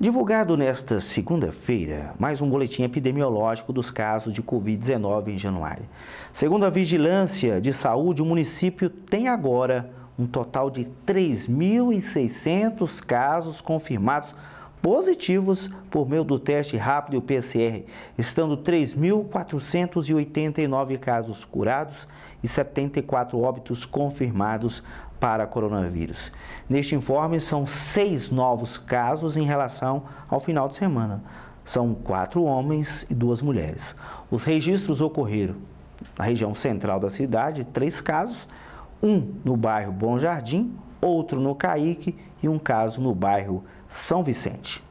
Divulgado nesta segunda-feira, mais um boletim epidemiológico dos casos de Covid-19 em Januário. Segundo a Vigilância de Saúde, o município tem agora um total de 3.600 casos confirmados positivos por meio do teste rápido e PCR, estando 3.489 casos curados e 74 óbitos confirmados para coronavírus. Neste informe, são seis novos casos em relação ao final de semana. São quatro homens e duas mulheres. Os registros ocorreram na região central da cidade, três casos, um no bairro Bom Jardim, outro no Caíque e um caso no bairro São Vicente.